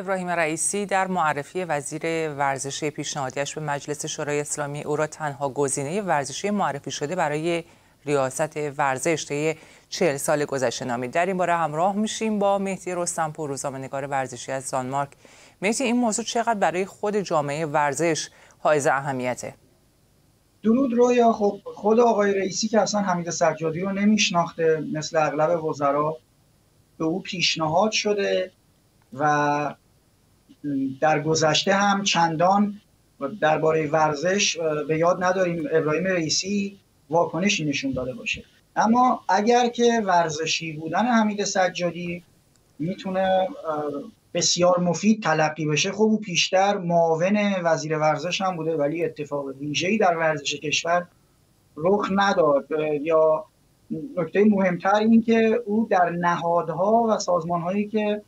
ابراهیم رئیسی در معرفی وزیر ورزش پیشنهادیش به مجلس شورای اسلامی او را تنها گزینه ورزشی معرفی شده برای ریاست ورزش طی چهل سال گذشته نامید. در این باره همراه میشیم با مهدی رستمپور روزنامه‌نگار ورزشی از دانمارک. مهدی این موضوع چقدر برای خود جامعه ورزش حائز اهمیته؟ درود رویا. خب خود آقای رئیسی که اصلا حمید سجادی رو نمیشناخته مثل اغلب وزرا به او پیشنهاد شده و در گذشته هم چندان درباره ورزش به یاد نداریم ابراهیم رئیسی واکنشی نشون داده باشه. اما اگر که ورزشی بودن حمید سجادی می‌تونه بسیار مفید تلقی بشه خب او پیشتر معاون وزیر ورزش هم بوده ولی اتفاق ویژه‌ای در ورزش کشور رخ نداد. یا نکته مهمتر این که او در نهادها و سازمانهایی که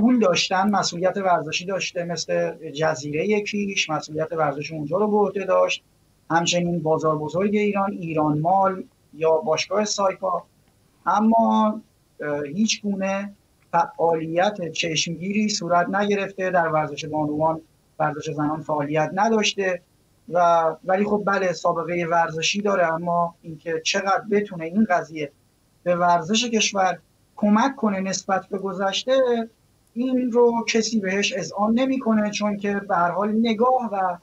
پول داشتن مسئولیت ورزشی داشته مثل جزیره کیش مسئولیت ورزش اونجا رو به عهده داشت. همچنین بازار بزرگ ایران ایران مال یا باشگاه سایپا. اما هیچ گونه فعالیت چشمگیری صورت نگرفته. در ورزش بانوان ورزش زنان فعالیت نداشته. و ولی خب بله سابقه ورزشی داره. اما اینکه چقدر بتونه این قضیه به ورزش کشور کمک کنه نسبت به گذشته این رو کسی بهش اذعان نمی‌کنه چون که به هر حال نگاه و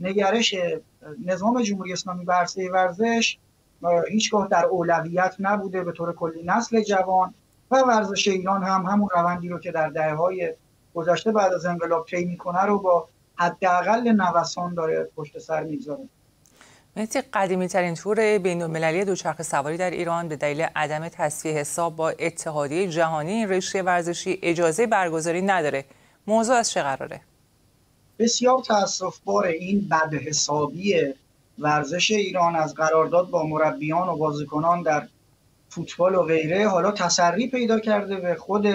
نگرش نظام جمهوری اسلامی بر ورزش هیچگاه در اولویت نبوده به طور کلی نسل جوان و ورزش ایران هم همون روندی رو که در دهه های گذشته بعد از انقلاب طی می‌کنه رو با حداقل نوسان داره پشت سر می‌گذاره. مهدی قدیمی ترین تور بین المللی دوچرخه سواری در ایران به دلیل عدم تصفیه حساب با اتحادیه جهانی این رشته ورزشی اجازه برگزاری نداره. موضوع از چه قراره؟ بسیار تاسف بار این بد حسابی ورزش ایران از قرارداد با مربیان و بازیکنان در فوتبال و غیره حالا تسری پیدا کرده به خود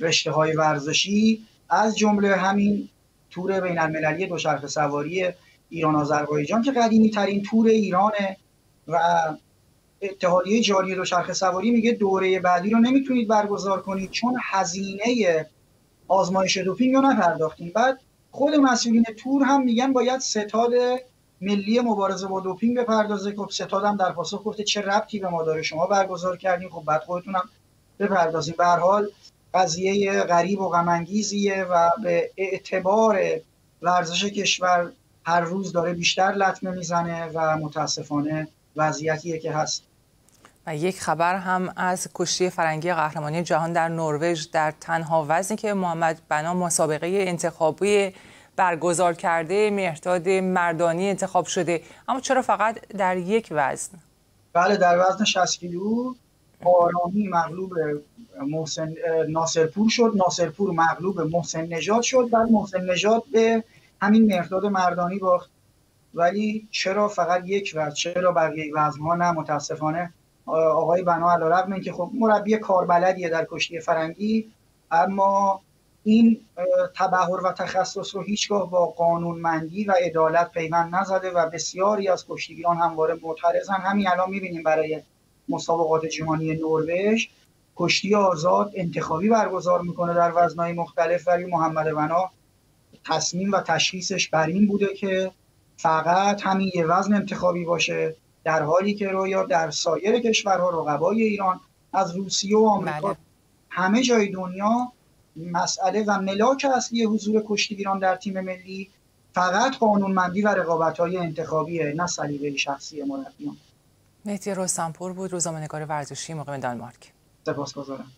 رشته های ورزشی. از جمله همین تور بین المللی دوچرخه سواری ایران آذربایجان که قدیمی ترین تور ایرانه و اتحادیه جاری دوچرخه سواری میگه دوره بعدی رو نمی‌تونید برگزار کنید چون هزینه آزمایش دوپینگ رو نپرداختیم بعد خود مسئولین تور هم میگن باید ستاد ملی مبارزه با دوپینگ بپردازه. که ستاد هم در پاسخ گفته چه ربطی به ما داره شما برگزار کردین؟ خب بعد خودتونم بپردازیم به حال قضیه غریب و غم و به اعتبار ورزش کشور هر روز داره بیشتر لطمه می‌زنه و متاسفانه وضعیتیه که هست. و یک خبر هم از کشتی فرنگی قهرمانی جهان در نروژ در تنها وزنی که محمد بنا مسابقه انتخابی برگزار کرده مهرداد مردانی انتخاب شده. اما چرا فقط در یک وزن؟ بله در وزن 60 کیلو آرامی مغلوب محسن ناصرپور شد. ناصرپور مغلوب محسن نژاد شد. بعد محسن نژاد به همین مهرداد مردانی باخت. ولی چرا فقط یک وزن چرا بقیه وزن ها نه؟ متاسفانه آقای بنا علیرغم که خب مربی کاربلدیه در کشتی فرنگی اما این تبهر و تخصص رو هیچگاه با قانونمندی و عدالت پیوند نزده و بسیاری از کشتیگیران همواره معترضن. همین الان می‌بینیم برای مسابقات جهانی نروژ کشتی آزاد انتخابی برگزار می‌کنه در وزنهای مختلف. ولی محمد بنا تصمیم و تشخیصش بر این بوده که فقط همین یه وزن انتخابی باشه در حالی که رویا در سایر کشورها رقبای ایران از روسیه و آمریکا بله. همه جای دنیا مسئله و ملاک اصلی حضور کشتیگیران در تیم ملی فقط قانونمندی و رقابت های انتخابیه نه سلیقه شخصی مربیان مهدی رستمپور بود روزنامه‌نگار ورزشی مقیم دانمارک. سپاسگزارم.